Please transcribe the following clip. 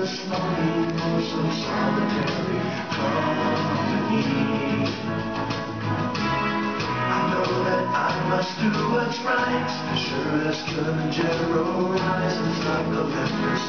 this morning for some solitary company. I know that I must do what's right. Sure as Kilimanjaro rises like the leper's